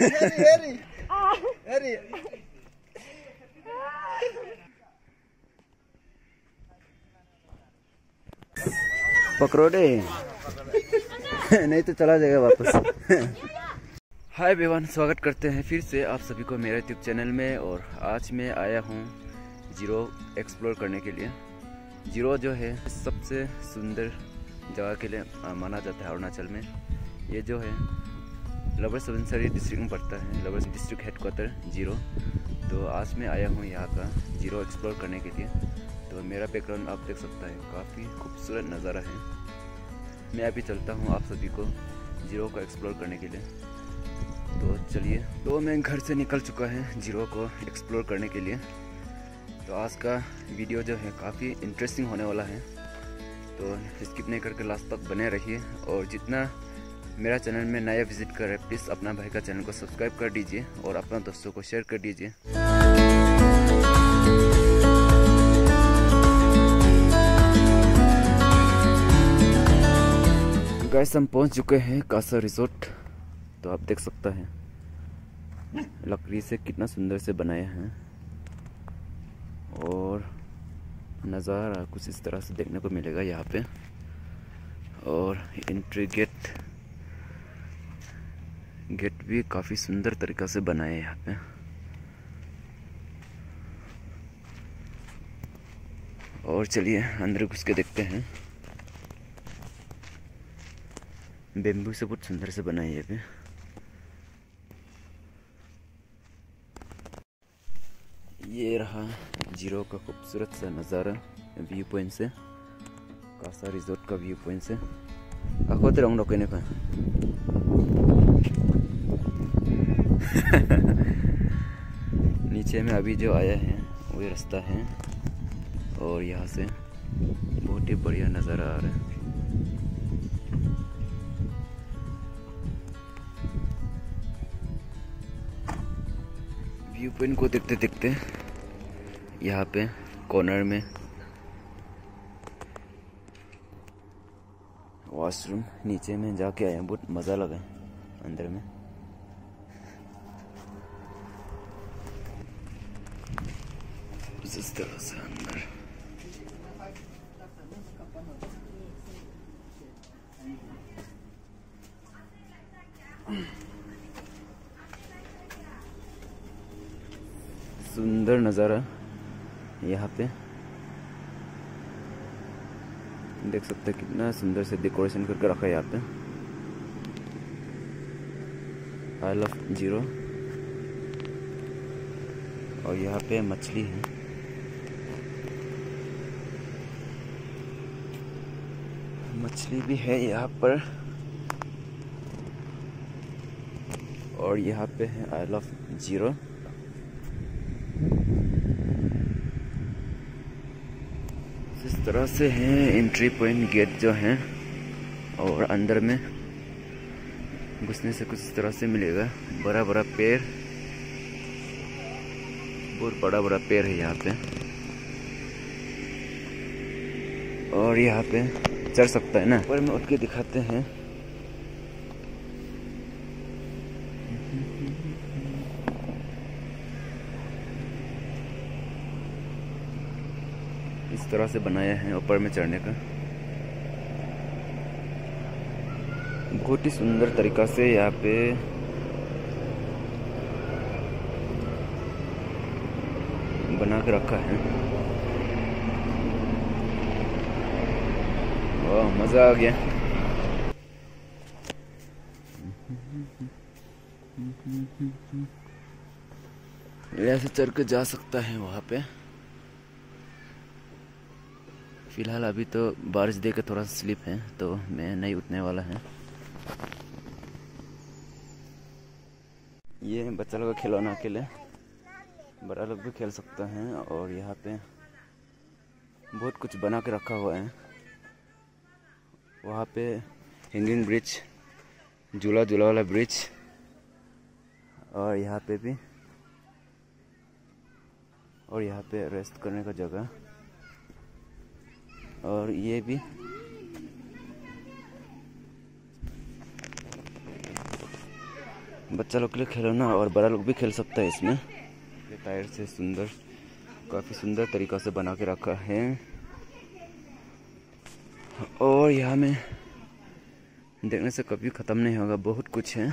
पकड़ो दे नहीं तो चला जाएगा वापस। हाय बेवान स्वागत करते हैं फिर से आप सभी को मेरे यूट्यूब चैनल में और आज मैं आया हूँ ज़ीरो एक्सप्लोर करने के लिए। ज़ीरो जो है सबसे सुंदर जगह के लिए माना जाता है अरुणाचल में। ये जो है लवर सवनसरी डिस्ट्रिक्ट में पड़ता है। लवर डिस्ट्रिक्ट हेडक्वार्टर ज़ीरो तो आज मैं आया हूँ यहाँ का ज़ीरो एक्सप्लोर करने के लिए। तो मेरा बैकग्राउंड आप देख सकता है। काफ़ी खूबसूरत नज़ारा है। मैं अभी चलता हूँ आप सभी को ज़ीरो को एक्सप्लोर करने के लिए। तो चलिए तो मैं घर से निकल चुका है ज़ीरो को एक्सप्लोर करने के लिए। तो आज का वीडियो जो है काफ़ी इंटरेस्टिंग होने वाला है। तो स्किप नहीं करके लास्ट तक बने रहिए और जितना मेरा चैनल में नया विज़िट कर रहे हैं प्लीज़ अपना भाई का चैनल को सब्सक्राइब कर दीजिए और अपना दोस्तों को शेयर कर दीजिए। गैस हम पहुँच चुके हैं कासा रिजोर्ट तो आप देख सकता है, लकड़ी से कितना सुंदर से बनाया है। और नज़ारा कुछ इस तरह से देखने को मिलेगा यहाँ पे। और एंट्री गेट गेट भी काफ़ी सुंदर तरीका से बनाया है यहाँ पे। और चलिए, अंदर घुस के देखते हैं। बेम्बू से बहुत सुंदर से बनाई है भी ये रहा ज़ीरो का खूबसूरत सा नज़ारा व्यू पॉइंट से, कासा रिजोर्ट का व्यू पॉइंट से। आखो तेरा उंगलो कहने का नीचे में अभी जो आया है वही रास्ता है। और यहाँ से बहुत ही बढ़िया नज़र आ रहा है। व्यू पॉइंट को देखते देखते यहाँ पे कॉर्नर में वॉशरूम नीचे में जाके आए बहुत मज़ा लगा। अंदर में। अंदर। सुंदर नज़ारा यहाँ पे। देख सकते हैं कितना सुंदर से डेकोरेशन करके रखा है यहाँ पे। आई लव ज़ीरो और यहाँ पे मछली है। मछली भी है यहाँ पर। और यहाँ पे है आई लव ज़ीरो इस तरह से है एंट्री पॉइंट गेट जो है और अंदर में। घुसने से कुछ इस तरह से मिलेगा। बड़ा बड़ा पेड़। बहुत बड़ा बड़ा पेड़ है यहाँ पे। और यहाँ पे चढ़ सकता है ना? ऊपर में उठ के दिखाते हैं। इस तरह से बनाया है ऊपर में चढ़ने का। बहुत ही सुंदर तरीका से यहाँ पे बना के रखा है। वाह, मज़ा आ गया। ऐसे चढ़ के जा सकता है वहाँ पे। फ़िलहाल अभी तो बारिश दे के थोड़ा स्लिप है तो मैं नहीं उठने वाला है। ये बच्चा लोग का खिलौना के लिए बड़ा लोग भी खेल सकते हैं और यहाँ पे बहुत कुछ बना के रखा हुआ है। वहाँ पे हैंगिंग ब्रिज, झूला झूला वाला ब्रिज और यहाँ पे भी और यहाँ पे रेस्ट करने का जगह। और ये भी बच्चा लोग के लिए खिलौना और बड़ा लोग भी खेल सकता है इसमें। ये टायर से सुंदर, काफ़ी सुंदर तरीका से बना के रखा है। और यहाँ में देखने से कभी ख़त्म नहीं होगा, बहुत कुछ है।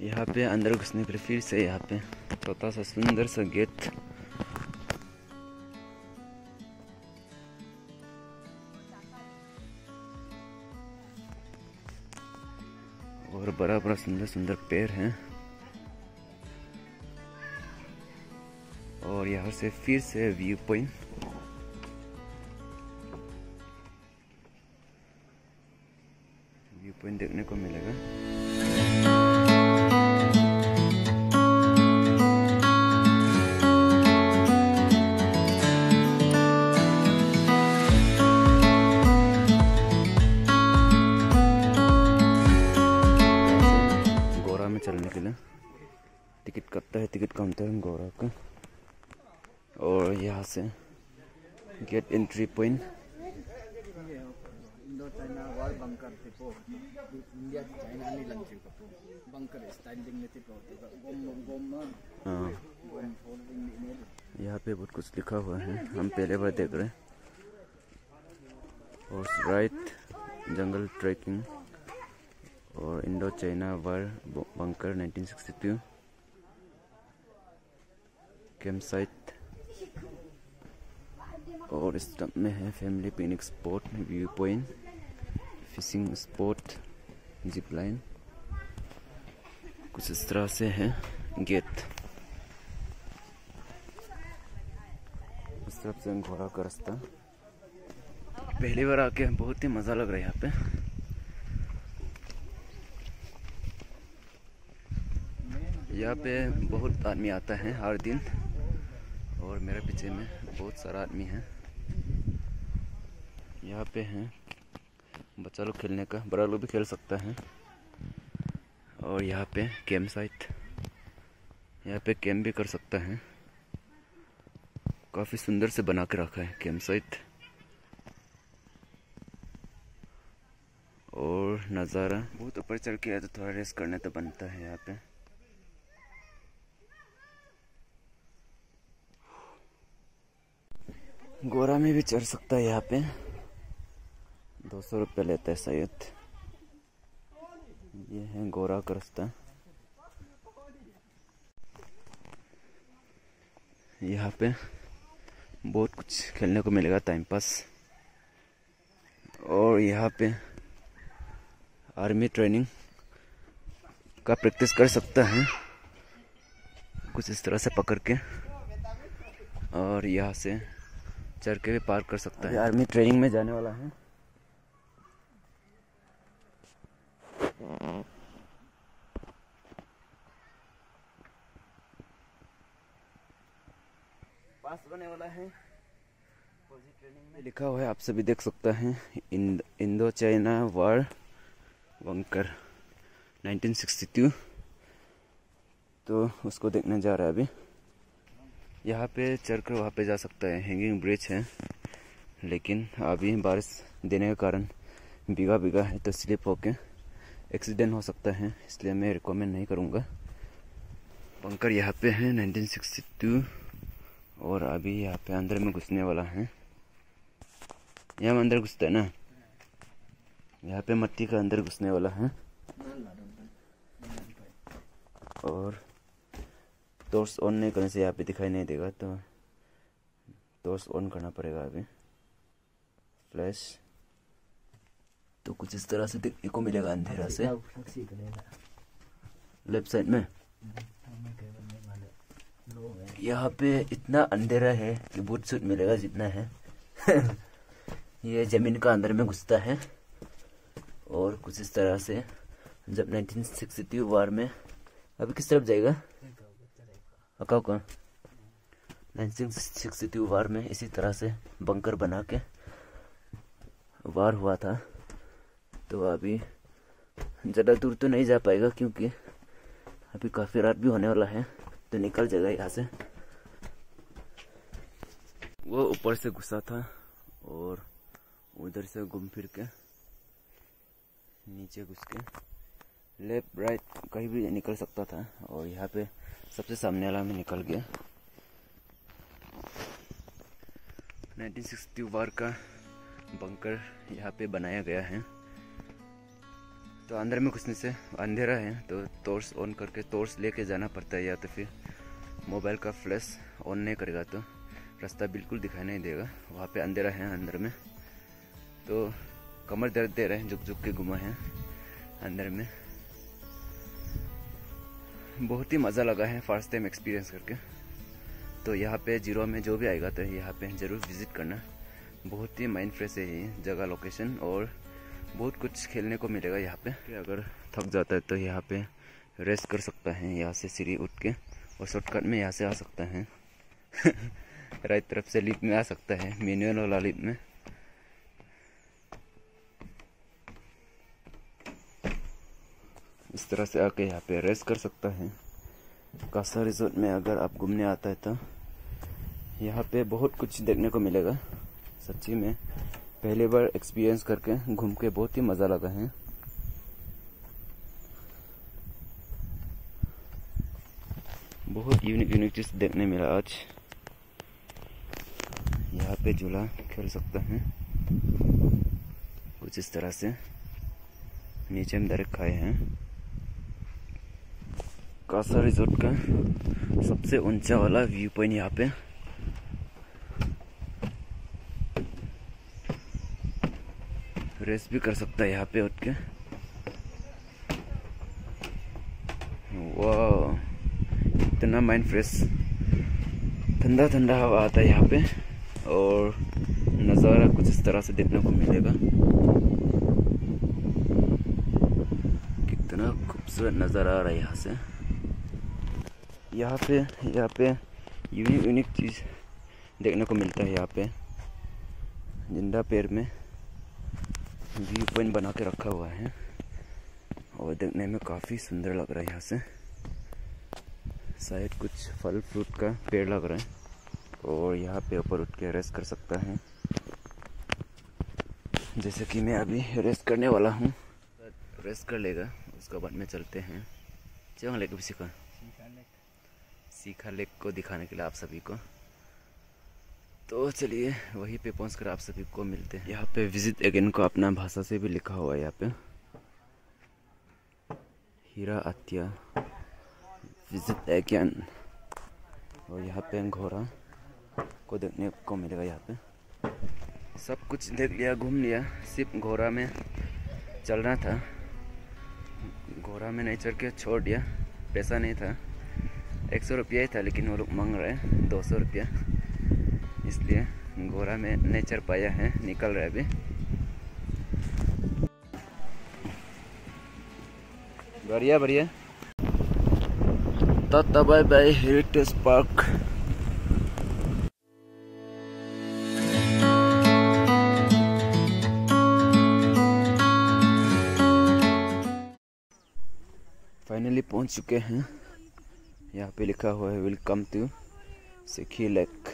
यहाँ पे अंदर घुसने के लिए फिर से यहाँ पे छोटा सा सुंदर सा गेट। बड़ा बड़ा सुंदर सुंदर पेड़ हैं। और यहाँ से फिर से व्यू पॉइंट। व्यू पॉइंट देखने को मिलेगा। हाँ गोम फोल्डिंग में यहाँ पे बहुत कुछ लिखा हुआ है। हम पहले बार देख रहे हैं। राइट जंगल ट्रैकिंग और Indo China war bunker 1962 camp site और इस तरफ़ में है family picnic spot view point fishing spot zip line कुछ इस तरह से है गेट उस तरफ़ से घोड़ा का रास्ता। पहली बार आके बहुत ही मज़ा लग रहा है यहाँ पे। यहाँ पे बहुत आदमी आता है हर दिन। और मेरे पीछे में बहुत सारा आदमी है। यहाँ पे हैं। बच्चा लोग खेलने का, बड़ा लोग भी खेल सकता है। और यहाँ पे कैंप साइट। यहाँ पे कैंप भी कर सकता है। काफ़ी सुंदर से बना के रखा है कैंप साइट। और नज़ारा बहुत ऊपर चढ़ के आया तो थोड़ा रेस्ट करने तो बनता है यहाँ पे। गोरा में भी चढ़ सकता है यहाँ पे। दो सौ रुपये लेता है शायद ये है गोरा का रास्ता। यहाँ पे बहुत कुछ खेलने को मिलेगा टाइम पास और यहाँ पे आर्मी ट्रेनिंग का प्रैक्टिस कर सकता है। कुछ इस तरह से पकड़ के। और यहाँ से चढ़ के भी पार कर सकता है। आर्मी ट्रेनिंग में जाने वाला है। पास होने वाला है। ट्रेनिंग में लिखा हुआ है, आप सभी देख सकते हैं इंडो चाइना वार वंकर 1962 तो उसको देखने जा रहा है अभी। यहाँ पे चढ़कर वहाँ पे जा सकता है। हैंगिंग ब्रिज है। लेकिन अभी बारिश देने के कारण भीगा भीगा है तो स्लिप होके एक्सीडेंट हो सकता है, इसलिए मैं रिकमेंड नहीं करूँगा। पंकर यहाँ पे है 1962 और अभी यहाँ पे अंदर में घुसने वाला है। यहाँ अंदर घुसता है ना? यहाँ पे मट्टी का अंदर घुसने वाला है। और टॉर्च ऑन नहीं करने से यहाँ पे दिखाई नहीं देगा तो टॉर्च ऑन करना पड़ेगा अभी। फ्लैश तो कुछ इस तरह से देखने को मिलेगा अंधेरा से। लेफ़्ट साइड में। यहाँ पे इतना अंधेरा है कि बूट सूट मिलेगा जितना है। ये ज़मीन का अंदर में घुसता है। और कुछ इस तरह से जब 1962 वार में अभी किस तरफ़ जाएगा? अकाउ का 1962 वार में इसी तरह से बंकर बना के वार हुआ था। तो अभी ज़्यादा दूर तो नहीं जा पाएगा क्योंकि अभी काफ़ी रात भी होने वाला है। तो निकल जाएगा यहाँ से। वो ऊपर से घुसा था और उधर से घूम फिर के नीचे घुस के लेफ़्ट राइट कहीं भी निकल सकता था। और यहाँ पे सबसे सामने वाला में निकल गया। 1960 वार का बंकर यहाँ पे बनाया गया है। तो अंदर में घुसने से अंधेरा है तो टॉर्च ऑन करके टॉर्च लेके जाना पड़ता है या तो फिर मोबाइल का फ्लैश ऑन नहीं करेगा तो रास्ता बिल्कुल दिखाई नहीं देगा। वहाँ पे अंधेरा है अंदर में। तो कमर दर्द दे रहे हैं झुक झुक के घुमा है अंदर में। बहुत ही मज़ा लगा है फ़र्स्ट टाइम एक्सपीरियंस करके। तो यहाँ पे ज़ीरो में जो भी आएगा तो यहाँ पे ज़रूर विज़िट करना। बहुत ही माइंड फ्रेश है ये जगह लोकेशन और बहुत कुछ खेलने को मिलेगा यहाँ पे। अगर थक जाता है तो यहाँ पे रेस्ट कर सकता है, यहाँ से सीढ़ी उठ के और शॉर्टकट में यहाँ से आ सकता है। राइट तरफ़ से लिफ्ट में आ सकता है मैनुअल वाला लिफ्ट में। इस तरह से आके यहाँ पे रेस्ट कर सकता है। कासा रिजोर्ट में अगर आप घूमने आता है तो यहाँ पे बहुत कुछ देखने को मिलेगा। सच्ची में पहली बार एक्सपीरियंस करके घूम के बहुत ही मज़ा लगा है। बहुत यूनिक यूनिक चीज़ देखने मिला आज। यहाँ पे झूला खेल सकता है। कुछ इस तरह से नीचे में डायरेक्ट खाए हैं। कासा रिजोर्ट का सबसे ऊँचा वाला व्यू पॉइंट यहाँ पे। रेस्ट भी कर सकता है यहाँ पे उठ के। वाह, इतना माइंड फ्रेश ठंडा ठंडा हवा आता है यहाँ पे और नज़ारा कुछ इस तरह से देखने को मिलेगा। कितना खूबसूरत नज़ारा आ रहा है यहाँ से। यहाँ पे यहाँ पे यूनिक यूनिक चीज़ देखने को मिलता है यहाँ पे। ज़िंदा पेड़ में व्यू पॉइंट बना के रखा हुआ है और देखने में काफ़ी सुंदर लग रहा है यहाँ से। शायद कुछ फल, फ्रूट का पेड़ लग रहा है और यहाँ पे ऊपर उठ के रेस्ट कर सकता है। जैसे कि मैं अभी रेस्ट करने वाला हूँ। रेस्ट कर लेगा, उसके बाद में चलते हैं। चलो, लेके किसी का। सीखा लेक को दिखाने के लिए आप सभी को। तो चलिए, वहीं पे पहुँच कर आप सभी को मिलते हैं। यहाँ पे विज़िट अगेन को अपना भाषा से भी लिखा हुआ है यहाँ पे। हीरा आत्या विज़िट अगेन और यहाँ पे घोड़ा को देखने को मिलेगा यहाँ पे। सब कुछ देख लिया, घूम लिया। सिर्फ़ घोड़ा में चलना था। घोड़ा में नहीं चढ़ के छोड़ दिया। पैसा नहीं था। एक सौ रुपया ही था, लेकिन वो लोग मांग रहे हैं दो सौ रुपया। इसलिए घोड़ा में नेचर पाया है, निकल रहा है अभी। बढ़िया बढ़िया। Tata bye bye heritage park finally पहुँच चुके हैं। यहाँ पे लिखा हुआ है वेलकम टू सिखी लेक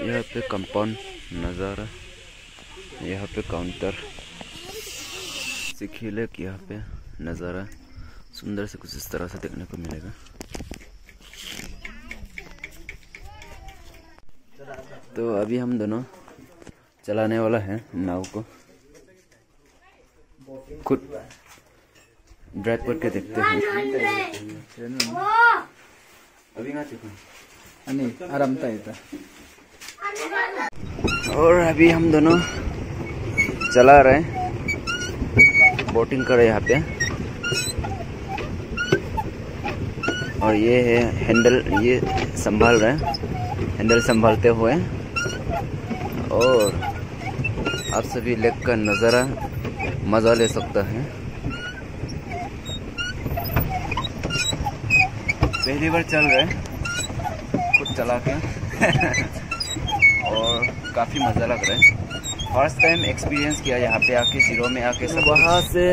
यहाँ पे कंपाउंड नज़ारा, यहाँ पे काउंटर सिखी लेक यहाँ पे नज़ारा। सुंदर से कुछ इस तरह से देखने को मिलेगा। तो अभी हम दोनों चलाने वाला है नाव को। खुद ड्राइव करके देखते हैं। अभी और अभी हम दोनों चला रहे हैं। बोटिंग कर रहे यहाँ पे। और ये है हैंडल, ये संभाल रहे हैं। हैंडल संभालते हुए। और आप सभी लेक का नज़ारा मज़ा ले सकता है। पहली बार चल रहे खुद चला के। और काफ़ी मज़ा लग रहा है। फ़र्स्ट टाइम एक्सपीरियंस किया यहाँ पे आके ज़ीरो में आके सब वहाँ से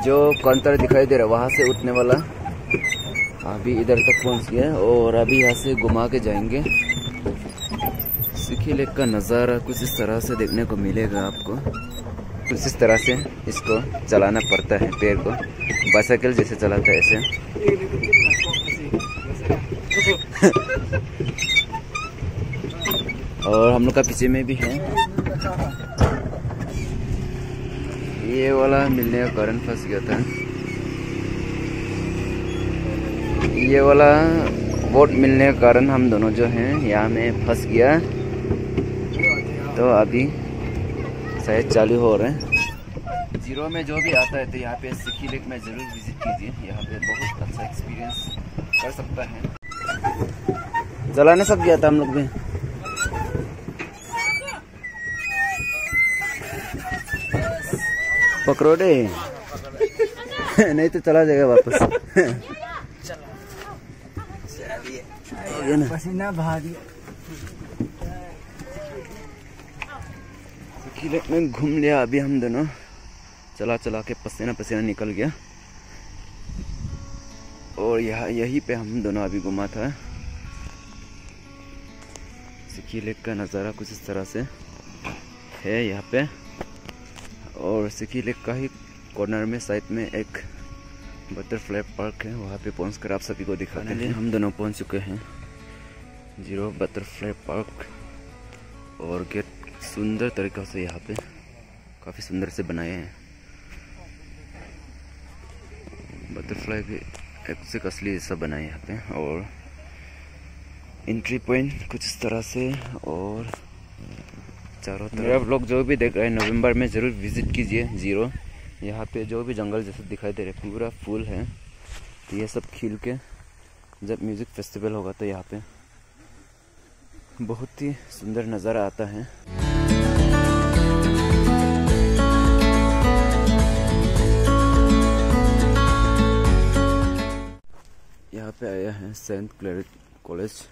जो काउंटर दिखाई दे रहा है, वहाँ से उठने वाला। अभी इधर तक पहुँच गया और अभी यहाँ से घुमा के जाएँगे। सिखी लेक का नज़ारा कुछ इस तरह से देखने को मिलेगा आपको। कुछ इस तरह से इसको चलाना पड़ता है पैर को। बाइसाइकिल जैसे चलाता है ऐसे। और हम लोग का पीछे में भी है। ये वाला मिलने का कारण फंस गया था। ये वाला बोट मिलने के कारण हम दोनों जो हैं, यहाँ में फंस गया। तो अभी शायद चालू हो रहे हैं। ज़ीरो में जो भी आता है तो यहाँ पे सिक्की लेक में ज़रूर विज़िट कीजिए। यहाँ पे बहुत अच्छा एक्सपीरियंस कर सकता है। चलाने सब गया था हम लोग भी पकड़ो नहीं तो चला जाएगा वापस। पसीना बहा में घूम लिया अभी हम दोनों। चला चला के पसीना पसीना निकल गया। और यहाँ यहीं पे हम दोनों अभी घुमा था। सिक्की लेक का नज़ारा कुछ इस तरह से है यहाँ पे। और सिक्की लेक का ही कॉर्नर में साइड में एक बटरफ्लाई पार्क है वहाँ पे पहुँच कर आप सभी को दिखाने लिए हम दोनों पहुँच चुके हैं। ज़ीरो बटरफ्लाई पार्क और गेट सुंदर तरीक़ा से यहाँ पे काफ़ी सुंदर से बनाए हैं। बटरफ्लाई भी एक से असली जैसा बनाए यहाँ पे और एंट्री पॉइंट कुछ इस तरह से और चारों तरफ़ मेरा लोग जो भी देख रहे हैं नवंबर में ज़रूर विज़िट कीजिए ज़ीरो यहाँ पे जो भी जंगल जैसे दिखाई दे रहे पूरा फूल है। तो ये सब खिल के जब म्यूज़िक फेस्टिवल होगा तो यहाँ पे बहुत ही सुंदर नज़ारा आता है। यहाँ पे आया है सेंट क्लेरिक कॉलेज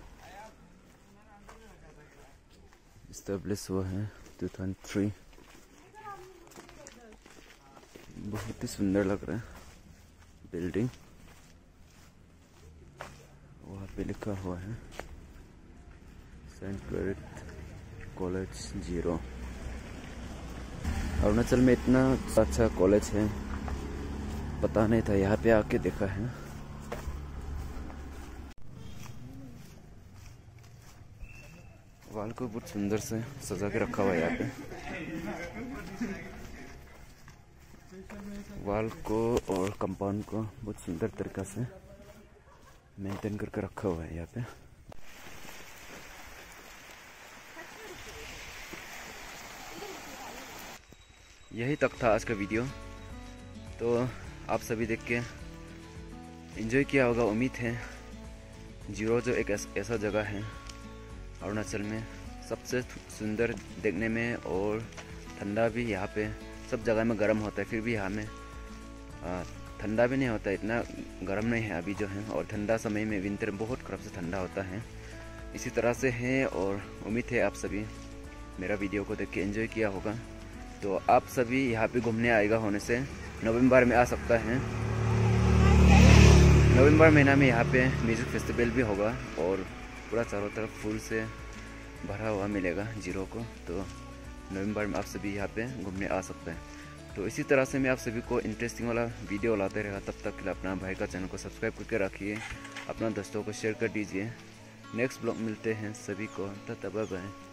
इस्टेब्लिश हुआ है 2003 बहुत ही सुंदर लग रहा है बिल्डिंग वहाँ पे लिखा हुआ है saint Claret college Ziro Arunachal में इतना अच्छा कॉलेज है, पता नहीं था, यहाँ पे आके देखा है वाल को बहुत सुंदर से सजा के रखा हुआ है यहाँ पे। वाल को और कंपाउंड को बहुत सुंदर तरीका से मेंटेन करके रखा हुआ है यहाँ पे। यही तक था आज का वीडियो। तो आप सभी देख के एंजॉय किया होगा, उम्मीद है। ज़ीरो जो एक ऐसा जगह है, अरुणाचल में। सबसे सुंदर देखने में और ठंडा भी यहाँ पे सब जगह में गर्म होता है, फिर भी यहाँ में ठंडा भी नहीं होता, इतना गर्म नहीं है अभी जो है, और ठंडा समय में विंटर बहुत खराब से ठंडा होता है। इसी तरह से है और उम्मीद है आप सभी मेरा वीडियो को देख के एंजॉय किया होगा। तो आप सभी यहाँ पे घूमने आएगा होने से, नवंबर में आ सकता है। नवंबर महीना में यहाँ पे म्यूज़िक फेस्टिवल भी होगा और पूरा चारों तरफ़ फूल से भरा हुआ मिलेगा ज़ीरो को तो नवंबर में आप सभी यहाँ पे घूमने आ सकते हैं। तो इसी तरह से मैं आप सभी को इंटरेस्टिंग वाला वीडियो लाते रहेगा। तब तक के लिए अपना भाई का चैनल को सब्सक्राइब करके रखिए, अपना दोस्तों को शेयर कर दीजिए। नेक्स्ट ब्लॉग मिलते हैं सभी को। तब बाय